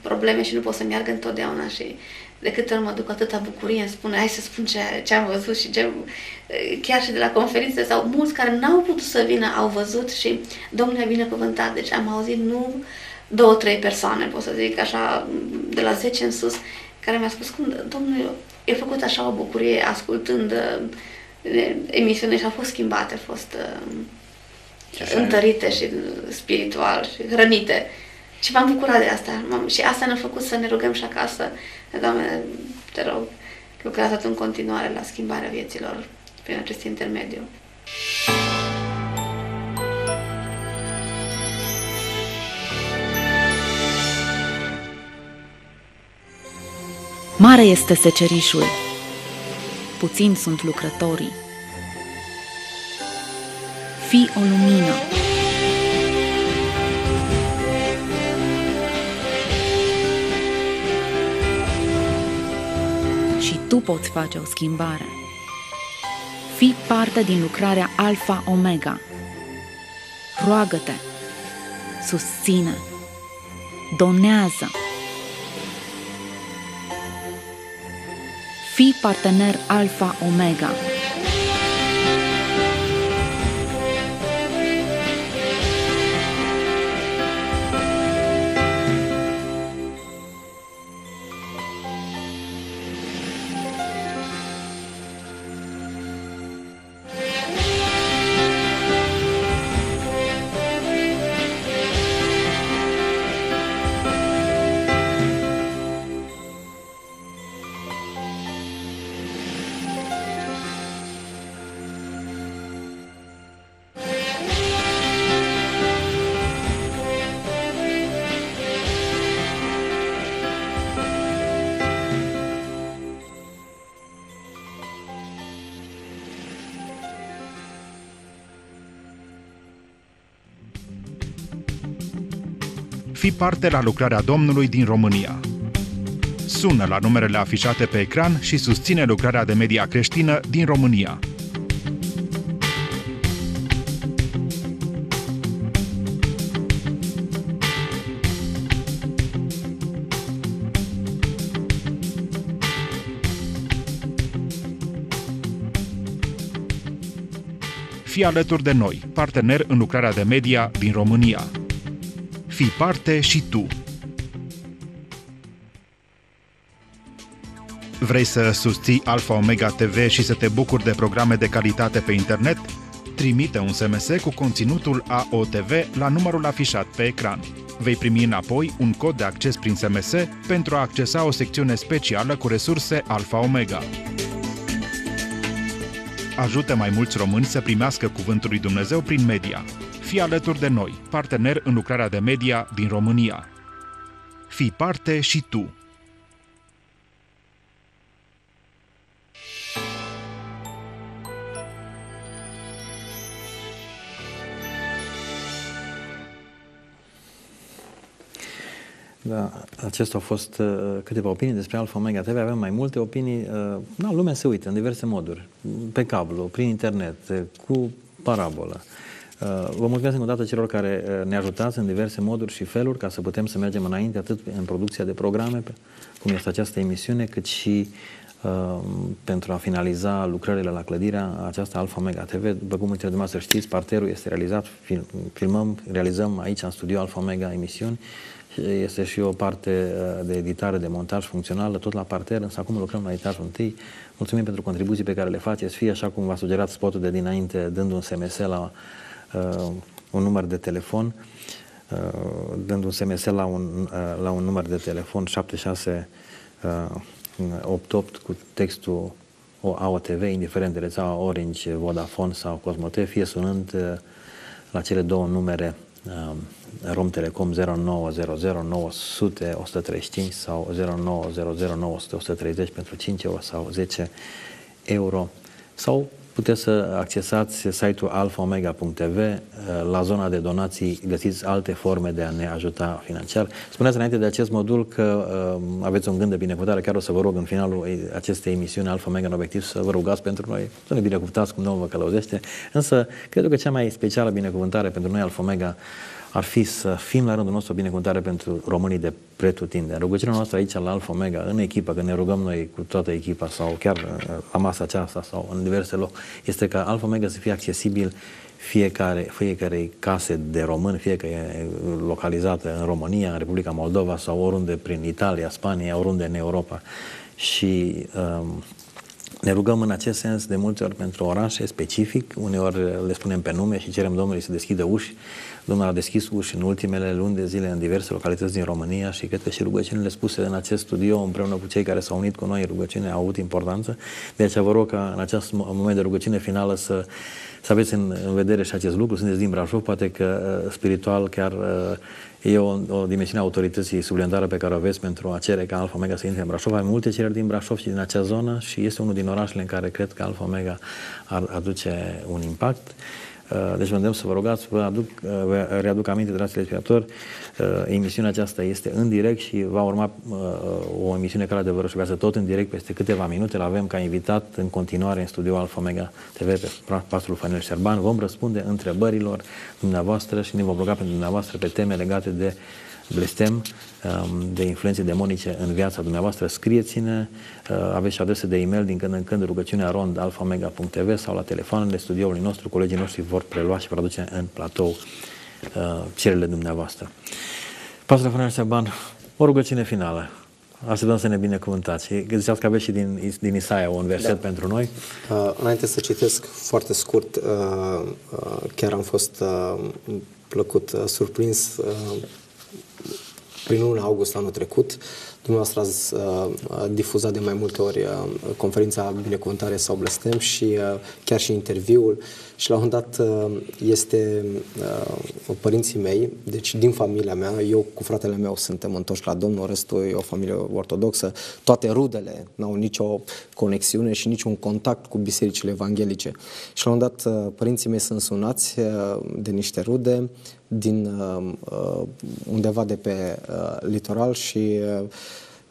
probleme și nu pot să meargă întotdeauna și de câte ori mă duc atâta bucurie, îmi spune, hai să spun ce, ce am văzut și ce, uh, chiar și de la conferințe sau mulți care n-au putut să vină au văzut și Domnul a binecuvântat. Deci am auzit nu două, trei persoane, pot să zic așa, de la 10 în sus, care mi-a spus cum Domnul a făcut așa o bucurie ascultând uh, emisiune și au fost schimbate, au fost uh, întărite și spiritual și hrănite. Și m-am bucurat de asta. Și asta ne-a făcut să ne rugăm și acasă. Doamne, te rog, lucrează în continuare la schimbarea vieților prin acest intermediu. Mare este secerișul, puțini sunt lucrătorii. Fii o lumină. Și tu poți face o schimbare. Fii parte din lucrarea Alfa Omega. Roagă-te, susține, donează. Fii partener Alfa Omega. Fi parte la lucrarea Domnului din România. Sună la numerele afișate pe ecran și susține lucrarea de media creștină din România. Fii alături de noi, partener în lucrarea de media din România. Fii parte și tu! Vrei să susții Alfa Omega TV și să te bucuri de programe de calitate pe internet? Trimite un SMS cu conținutul AOTV la numărul afișat pe ecran. Vei primi înapoi un cod de acces prin SMS pentru a accesa o secțiune specială cu resurse Alfa Omega. Ajută mai mulți români să primească Cuvântul lui Dumnezeu prin media. Fii alături de noi, partener în lucrarea de media din România. Fii parte și tu! Da, acestea au fost uh, câteva opinii despre Alfa Omega TV. Avem mai multe opinii. Uh, da, lumea se uită în diverse moduri. Pe cablu, prin internet, uh, cu parabolă. Uh, vă mulțumesc încă o dată celor care uh, ne ajutați în diverse moduri și feluri ca să putem să mergem înainte atât în producția de programe, cum este această emisiune, cât și uh, pentru a finaliza lucrările la clădirea aceasta Alfa Omega TV. După cum mulți dintre să știți, parterul este realizat, film, filmăm, realizăm aici în studio Alfa Omega emisiuni este și o parte uh, de editare, de montaj funcțională, tot la parter, însă acum lucrăm la etajul întâi. Mulțumim pentru contribuții pe care le faceți, fie așa cum v-a sugerat spotul de dinainte, dând un SMS la uh, un număr de telefon. dând un SMS la un, la un număr de telefon 7688 cu textul o AOTV, indiferent de rețeaua Orange, Vodafone sau Cosmote, fie sunând la cele două numere Rom Telecom 0900 900 135 sau 0900 900 130 pentru 5 euro sau 10 euro sau puteți să accesați site-ul alfaomega.tv. La zona de donații găsiți alte forme de a ne ajuta financiar. Spuneați înainte de acest modul că uh, aveți un gând de binecuvântare. Chiar o să vă rog în finalul acestei emisiuni Alfa Omega în obiectiv să vă rugați pentru noi, să ne binecuvântați cum Domnul vă călăuzește. Însă, cred că cea mai specială binecuvântare pentru noi Alfa Omega ar fi să fim la rândul nostru o binecuvântare pentru românii de pretutinde. Rugăciunea noastră aici la Alfa Omega, în echipă, când ne rugăm noi cu toată echipa sau chiar uh, la masa aceasta sau în diverse locuri, este ca Alfa Omega să fie accesibil fiecare, fiecare case de român, fie că e localizată în România, în Republica Moldova sau oriunde prin Italia, Spania, oriunde în Europa. Și um, ne rugăm în acest sens de multe ori pentru orașe specific, uneori le spunem pe nume și cerem Domnului să deschidă uși Domnul a deschis uși în ultimele luni de zile în diverse localități din România și cred că și rugăciunile spuse în acest studio împreună cu cei care s-au unit cu noi în rugăciune au avut importanță. De aceea vă rog ca în acest moment de rugăciune finală să, să aveți în, în vedere și acest lucru. Sunteți din Brașov, poate că uh, spiritual chiar uh, e o, o dimensiune a autorității suplimentară pe care o aveți pentru a cere ca Alfa Omega să intre în Brașov. Avem multe cereri din Brașov și din acea zonă și este unul din orașele în care cred că Alfa Omega ar aduce un impact. Uh, deci vă îndemn să vă rugați, vă, aduc, uh, vă readuc aminte, dragi telespectatori, uh, emisiunea aceasta este în direct și va urma o emisiune care adevărul și tot în direct peste câteva minute. L avem ca invitat în continuare în studio Alfa Omega TV pe pastorul Fanel Șerban. Vom răspunde întrebărilor dumneavoastră și ne vom ruga pentru dumneavoastră pe teme legate de blestem, um, de influențe demonice în viața dumneavoastră, scrieți-ne, uh, aveți și adrese de e-mail din când în când rugăciunea rond alfamega.tv sau la telefoanele studioului nostru, colegii noștri vor prelua și vor aduce în platou uh, cererile dumneavoastră. Pastor Fănăr Seban, o rugăciune finală. Așteptăm să ne binecuvântați. Ziceați că aveți și din, din Isaia un verset da. pentru noi. Uh, înainte să citesc foarte scurt, uh, uh, chiar am fost uh, plăcut uh, surprins uh, prin luna august anul trecut. Dumneavoastră ați uh, difuzat de mai multe ori uh, conferința Binecuvântare sau Blestem și uh, chiar și interviul și la un dat uh, este uh, părinții mei, deci din familia mea, eu cu fratele meu suntem întorși la Domnul, restul e o familie ortodoxă, toate rudele n-au nicio conexiune și niciun contact cu bisericile evanghelice. Și la un dat uh, părinții mei sunt sunați uh, de niște rude din uh, uh undeva de pe uh, litoral și uh,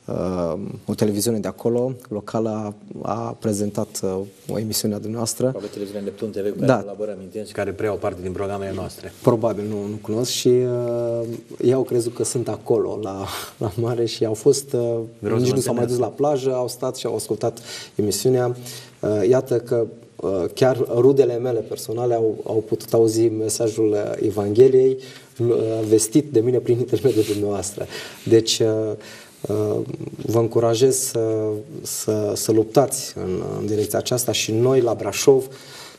uh, o televiziune de acolo, locală, a, a prezentat uh, o emisiune a dumneavoastră. Probabil televiziunea Neptun TV cu care da. colaborăm intens și care preiau parte din programele noastre. Probabil, nu, nu cunosc și uh, ei au crezut că sunt acolo la, la mare și au fost, uh, nici nu s-au mai dus la plajă, au stat și au ascultat emisiunea. Uh, iată că uh, chiar rudele mele personale au, au putut auzi mesajul uh, Evangheliei uh, vestit de mine prin intermediul dumneavoastră. Deci, uh, Uh, vă încurajez să, să, să luptați în, în direcția aceasta și noi la Brașov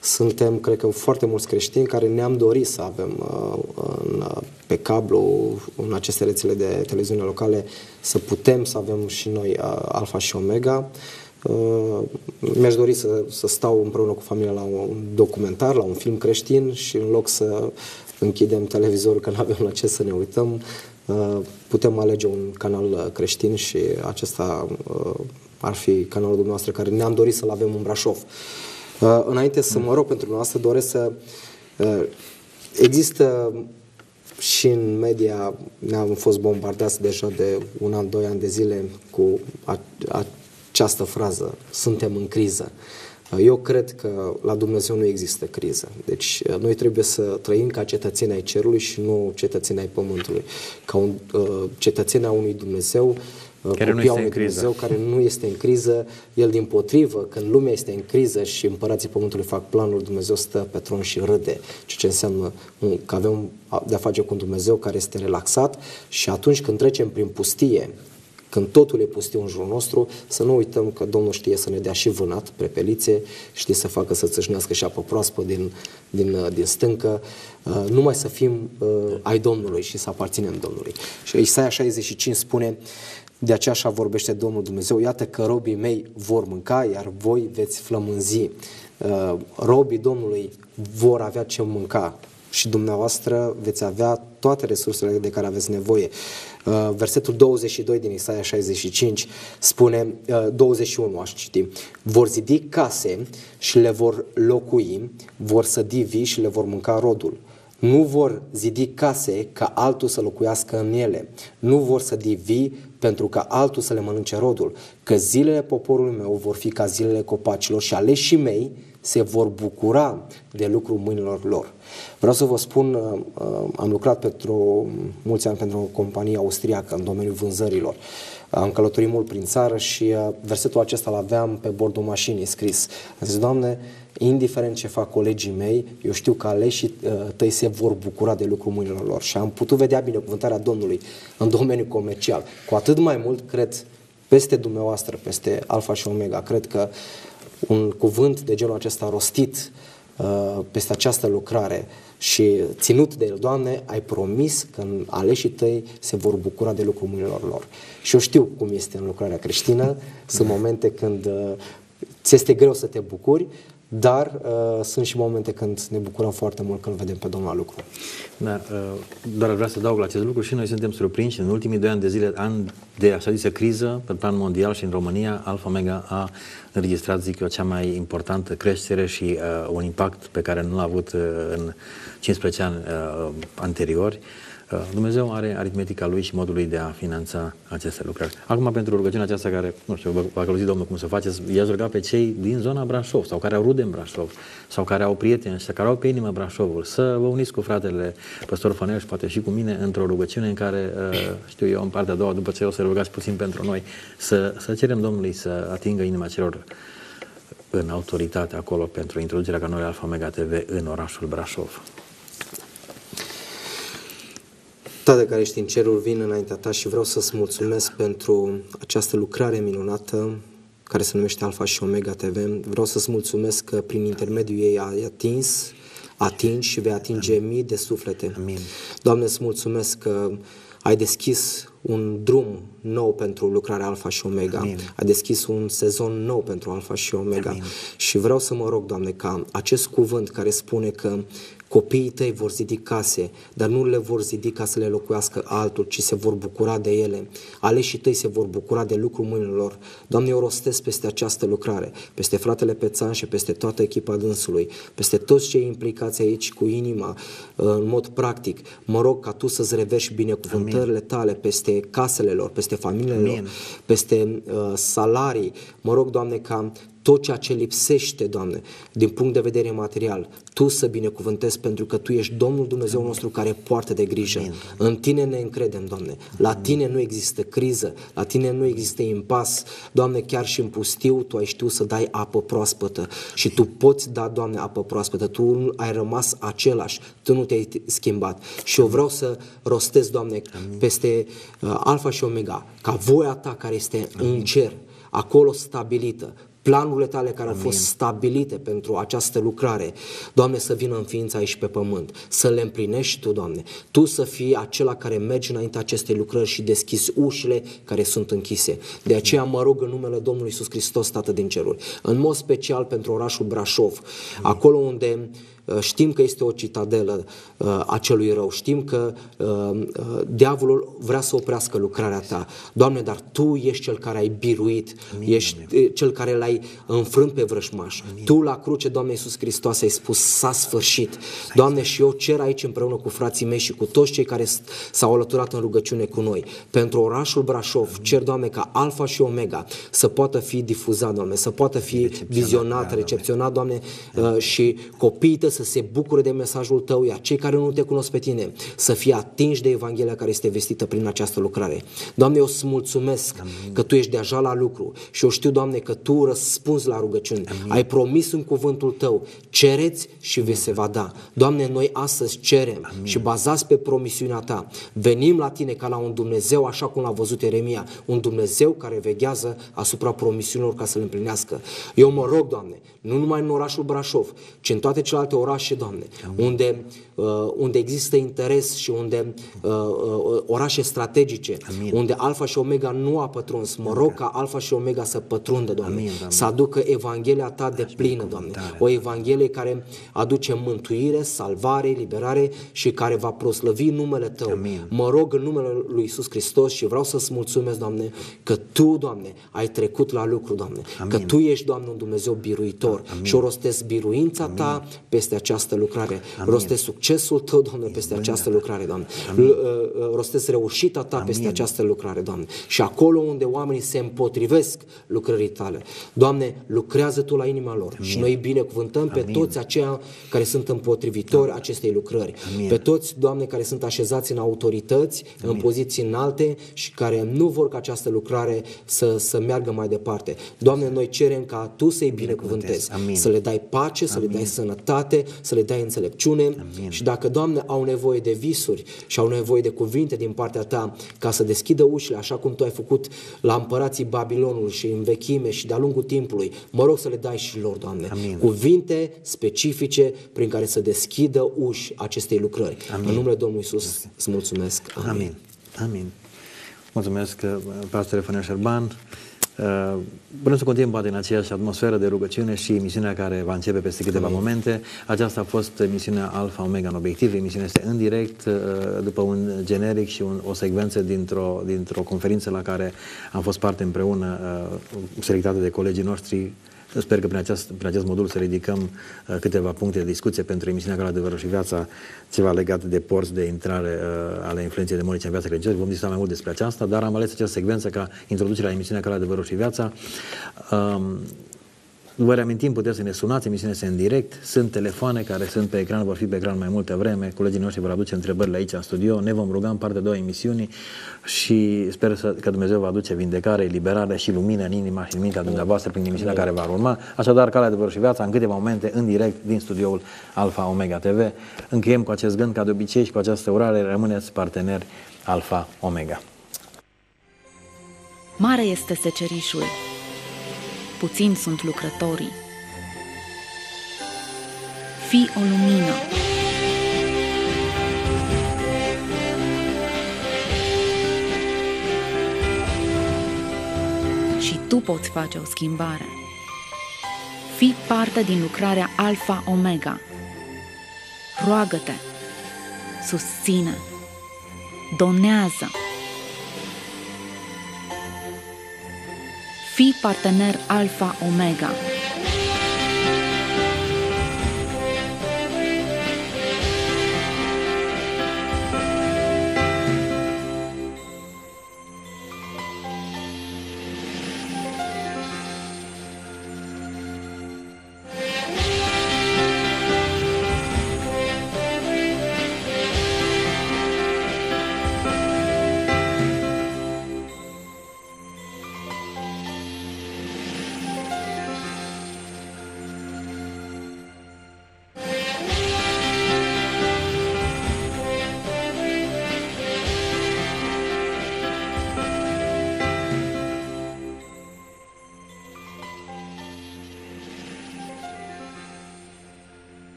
suntem, cred că, foarte mulți creștini care ne-am dorit să avem uh, în, pe cablu, în aceste rețele de televiziune locale, să putem să avem și noi uh, Alfa și Omega. Mi-aș dori să, să stau împreună cu familia la un documentar, la un film creștin și în loc să închidem televizorul că nu avem la ce să ne uităm, Uh, putem alege un canal uh, creștin și acesta uh, ar fi canalul dumneavoastră care ne-am dorit să-l avem în Brașov. Înainte să mă rog pentru dumneavoastră, doresc să... Există și în media ne-am fost bombardați deja de un an, doi ani de zile cu această frază, suntem în criză. Eu cred că la Dumnezeu nu există criză. Deci uh, noi trebuie să trăim ca cetățeni ai cerului și nu cetățeni ai pământului. Ca un uh, cetățeni a unui Dumnezeu uh, care nu este în criză. Dumnezeu care nu este în criză, el din potrivă, când lumea este în criză și împărații pământului fac planul, Dumnezeu stă pe tron și râde, ceea ce înseamnă că avem de-a face cu un Dumnezeu care este relaxat și atunci când trecem prin pustie, când totul e pustiu în jurul nostru, să nu uităm că Domnul știe să ne dea și vânat, prepelițe, știe să facă să țâșnească și apă proaspă din, din, uh, din stâncă, uh, numai să fim uh, ai Domnului și să aparținem Domnului. Și Isaia 65 spune, de aceea așa vorbește Domnul Dumnezeu, iată că robii mei vor mânca, iar voi veți flămânzi. Uh, robii Domnului vor avea ce mânca și dumneavoastră veți avea toate resursele de care aveți nevoie. Uh, versetul 22 din Isaia 65 spune, 21 uh, aș citi, vor zidi case și le vor locui, vor sădi vii și le vor mânca rodul. Nu vor zidi case ca altul să locuiască în ele. Nu vor sădi vii pentru ca altul să le mănânce rodul. Că zilele poporului meu vor fi ca zilele copacilor și aleșii mei se vor bucura de lucrul mâinilor lor. Vreau să vă spun, uh, uh, am lucrat pentru mulți ani pentru o companie austriacă în domeniul vânzărilor. Am călătorit mult prin țară și uh, versetul acesta l aveam pe bordul mașinii scris. Am zis, Doamne, indiferent ce fac colegii mei, eu știu că aleșii tăi se vor bucura de lucrul mâinilor lor. Și am putut vedea binecuvântarea Domnului în domeniul comercial. Cu atât mai mult, cred, peste dumneavoastră, peste Alfa și Omega, cred că un cuvânt de genul acesta rostit uh, peste această lucrare și ținut de el, Doamne, ai promis că aleșii tăi se vor bucura de lucrul mâinilor lor. Și eu știu cum este în lucrarea creștină, sunt momente când uh, ți este greu să te bucuri, dar uh, sunt și momente când ne bucurăm foarte mult când vedem pe Domnul la lucru. Da, uh, doar vreau să adaug la acest lucru și noi suntem surprinși. În ultimii doi ani de zile, ani de așa zisă criză, pe plan mondial și în România, Alfa Mega a înregistrat, zic eu, cea mai importantă creștere și uh, un impact pe care nu l-a avut uh, în 15 ani uh, anteriori. Uh, Dumnezeu are aritmetica lui și modul lui de a finanța aceste lucrări. Acum, pentru rugăciunea aceasta care, nu știu, va călăuzi Domnul cum să faceți, i-ați ruga pe cei din zona Brașov sau care au rude în Brașov sau care au prieteni și care au pe inimă Brașovul, să vă uniți cu fratele păstor Fănel și poate și cu mine într-o rugăciune în care, uh, știu eu, în partea a doua, după ce o să rugați puțin pentru noi, să, să cerem Domnului să atingă inima celor în autoritate acolo pentru introducerea canalului Alfa Mega TV în orașul Brașov. Tată care ești în cerul, vin înaintea ta și vreau să-ți mulțumesc pentru această lucrare minunată care se numește Alfa și Omega TV. Vreau să-ți mulțumesc că prin intermediul ei ai atins, atingi și vei atinge Amin. mii de suflete. Amin. Doamne, îți mulțumesc că ai deschis un drum nou pentru lucrarea Alfa și Omega. Amin. Ai deschis un sezon nou pentru Alfa și Omega. Amin. Și vreau să mă rog, Doamne, ca acest cuvânt care spune că Copiii tăi vor zidi case, dar nu le vor zidi ca să le locuiască altul, ci se vor bucura de ele. Aleșii tăi se vor bucura de lucrul mâinilor. Doamne, eu rostesc peste această lucrare, peste fratele Pețan și peste toată echipa dânsului, peste toți cei implicați aici cu inima, în mod practic. Mă rog ca Tu să-ți reverși binecuvântările Tale peste casele lor, peste familiile Amin. lor, peste uh, salarii. Mă rog, Doamne, ca tot ceea ce lipsește, Doamne, din punct de vedere material, Tu să binecuvântezi pentru că Tu ești Domnul Dumnezeu nostru care poartă de grijă. Amin. În Tine ne încredem, Doamne. La Tine nu există criză, la Tine nu există impas. Doamne, chiar și în pustiu Tu ai știut să dai apă proaspătă și Tu poți da, Doamne, apă proaspătă. Tu ai rămas același, Tu nu te-ai schimbat. Și eu vreau să rostez, Doamne, Amin. peste uh, Alfa și Omega, ca voia Ta care este Amin. în cer, acolo stabilită, planurile tale care Amin. au fost stabilite pentru această lucrare, Doamne, să vină în ființa aici pe pământ, să le împlinești Tu, Doamne. Tu să fii acela care mergi înainte acestei lucrări și deschizi ușile care sunt închise. De aceea mă rog în numele Domnului Iisus Hristos, Tată din ceruri, în mod special pentru orașul Brașov, acolo unde Uh, știm că este o citadelă uh, a celui rău, știm că uh, diavolul vrea să oprească lucrarea ta. Doamne, dar Tu ești Cel care ai biruit, Amin, ești Amin. Cel care l-ai înfrânt pe vrășmaș. Amin. Tu la cruce, Doamne Iisus Hristos, ai spus s-a sfârșit. Doamne, și eu cer aici împreună cu frații mei și cu toți cei care s-au alăturat în rugăciune cu noi. Pentru orașul Brașov, Amin. cer, Doamne, ca Alfa și Omega să poată fi difuzat, Doamne, să poată fi vizionat, recepționat, Doamne, și copiii să se bucure de mesajul tău, iar cei care nu te cunosc pe tine să fie atinși de Evanghelia care este vestită prin această lucrare. Doamne, eu îți mulțumesc Amin. că Tu ești deja la lucru și eu știu, Doamne, că Tu răspunzi la rugăciuni. Amin. Ai promis în cuvântul Tău, cereți și vi se va da. Doamne, noi astăzi cerem Amin. și bazați pe promisiunea Ta. Venim la Tine ca la un Dumnezeu, așa cum l-a văzut Eremia, un Dumnezeu care veghează asupra promisiunilor ca să le împlinească. Eu mă rog, Doamne, nu numai în orașul Brașov, ci în toate celelalte orașe, Doamne, unde, uh, unde există interes și unde uh, uh, orașe strategice, Amin. unde Alfa și Omega nu a pătruns. Mă rog ca Alfa și Omega să pătrundă, Doamne, Amin, Doamne. să aducă Evanghelia Ta de plină, Doamne. O Evanghelie care aduce mântuire, salvare, liberare și care va proslăvi numele Tău. Amin. Mă rog în numele Lui Isus Hristos și vreau să-ți mulțumesc, Doamne, că Tu, Doamne, ai trecut la lucru, Doamne, Amin. că Tu ești, Doamne, un Dumnezeu biruitor. Amin. Și o rostesc biruința Amin. Ta peste această lucrare. Amin. Rostesc succesul Tău, Doamne, peste Amin. această lucrare, Doamne. Amin. Uh, uh, rostesc reușita Ta Amin. peste această lucrare, Doamne. Și acolo unde oamenii se împotrivesc lucrării Tale, Doamne, lucrează Tu la inima lor. Amin. Și noi binecuvântăm Amin. pe toți aceia care sunt împotrivitori Amin. acestei lucrări. Amin. Pe toți, Doamne, care sunt așezați în autorități, Amin. în poziții înalte și care nu vor ca această lucrare să, să meargă mai departe. Doamne, noi cerem ca Tu să-i binecuvântezi, Amin. să le dai pace, Amin. să le dai sănătate, să le dai înțelepciune Amin. și dacă, Doamne, au nevoie de visuri și au nevoie de cuvinte din partea Ta ca să deschidă ușile, așa cum Tu ai făcut la împărații Babilonului și în vechime și de-a lungul timpului, mă rog să le dai și lor, Doamne, Amin. cuvinte specifice prin care să deschidă uși acestei lucrări. Amin. În numele Domnului Isus îți mulțumesc. Amin. Amin. Amin. Mulțumesc, uh, pastore Fănea Șerban. Vrem uh, să continuăm poate în aceeași atmosferă de rugăciune și emisiunea care va începe peste câteva Amin. momente. Aceasta a fost emisiunea Alfa Omega în obiectiv. Emisiunea este în direct uh, după un generic și un, o secvență dintr-o, dintr-o conferință la care am fost parte împreună, selectată de colegii noștri Sper că prin acest, prin acest modul să ridicăm uh, câteva puncte de discuție pentru emisiunea care adevărul și viața, ceva legat de porți de intrare uh, ale influenței demonice în viața credincioasă. Vom discuta mai mult despre aceasta, dar am ales această secvență ca introducere la emisiunea care adevărul și viața. Um, Vă reamintim, puteți să ne sunați, emisiunea este în direct, sunt telefoane care sunt pe ecran, vor fi pe ecran mai multe vreme, colegii noștri vor aduce întrebările aici în studio, ne vom ruga în partea a doua emisiunii și sper să, că Dumnezeu va aduce vindecare, eliberare și lumină în inima și în mintea dumneavoastră prin emisiunea care va urma. Așadar, calea de și viața în câteva momente în direct din studioul Alfa Omega TV. Încheiem cu acest gând, ca de obicei și cu această urare, rămâneți parteneri Alfa Omega. Mare este secerișul puțini sunt lucrătorii. Fii o lumină. Și tu poți face o schimbare. Fii parte din lucrarea Alfa Omega. Roagă-te, susține, donează. Fii partener Alfa Omega.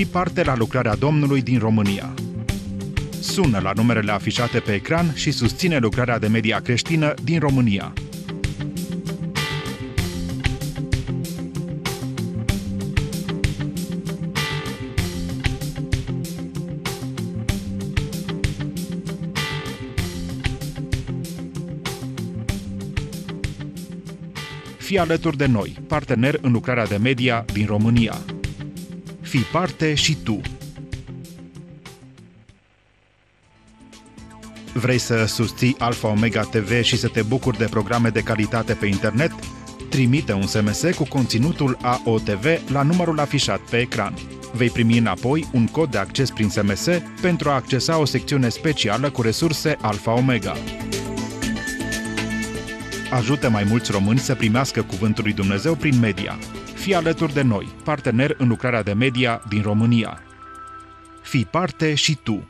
Fi parte la lucrarea Domnului din România. Sună la numerele afișate pe ecran și susține lucrarea de media creștină din România. Fii alături de noi, partener în lucrarea de media din România. Fii parte și tu! Vrei să susții Alfa Omega TV și să te bucuri de programe de calitate pe internet? Trimite un SMS cu conținutul AOTV la numărul afișat pe ecran. Vei primi înapoi un cod de acces prin SMS pentru a accesa o secțiune specială cu resurse Alfa Omega. Ajută mai mulți români să primească Cuvântul lui Dumnezeu prin media. Fii alături de noi, partener în lucrarea de media din România. Fii parte și tu!